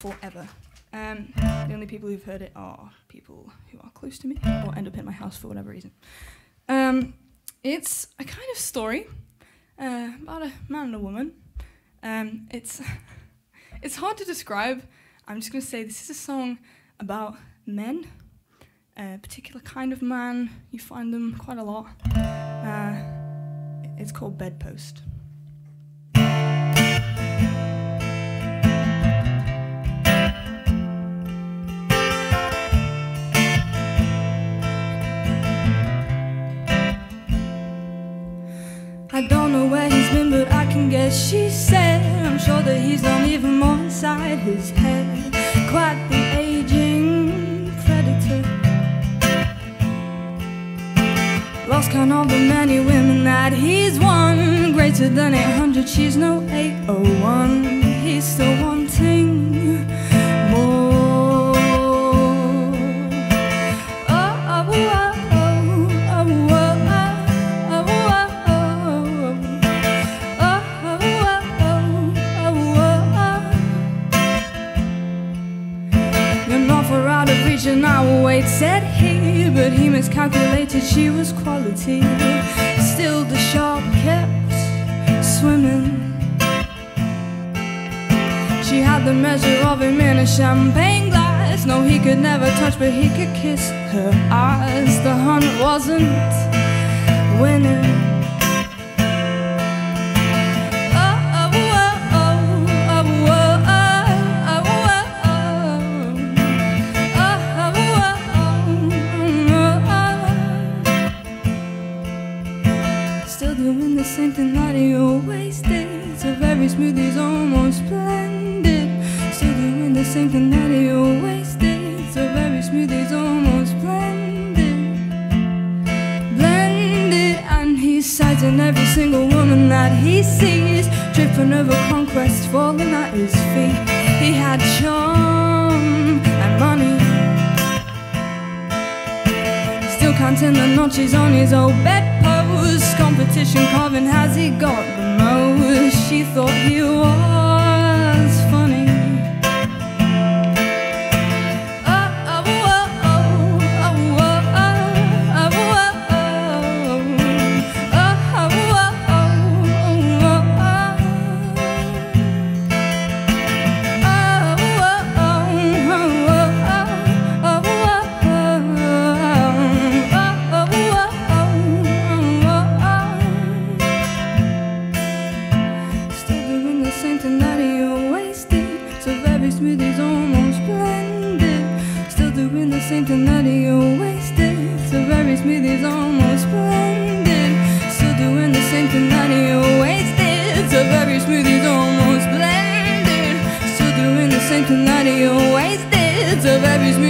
forever. Um, the only people who've heard it are people who are close to me or end up in my house for whatever reason. Um, it's a kind of story uh, about a man and a woman. Um, it's it's hard to describe. I'm just going to say this is a song about men, a particular kind of man. You find them quite a lot. Uh, it's called Bedpost. Inside his head. Quite the aging predator. Lost count of the many women that he's won. Greater than 800, she's no 801. He's still wanting wait, said he But he miscalculated. She was quality Still the shark kept swimming. She had the measure of him in a champagne glass. No, he could never touch but he could kiss her eyes. The hunt wasn't winning same thing that he always did. So very smooth, he's almost blended. Still doing the same thing that he always did. So very smooth, he's almost blended. Blended, and he's sighting every single woman that he sees. Tripping over conquest, falling at his feet. He had charm and money. Still counting the notches on his old bedpost. Competition carving, has he got the most? She thought he was So very smooth, he's almost blended. Still doing the same thing that he always did. So very smooth, he's almost blended. Still doing the same thing that he always did. So very smooth, he's almost blended. Still doing the same thing that he always did. Very smooth.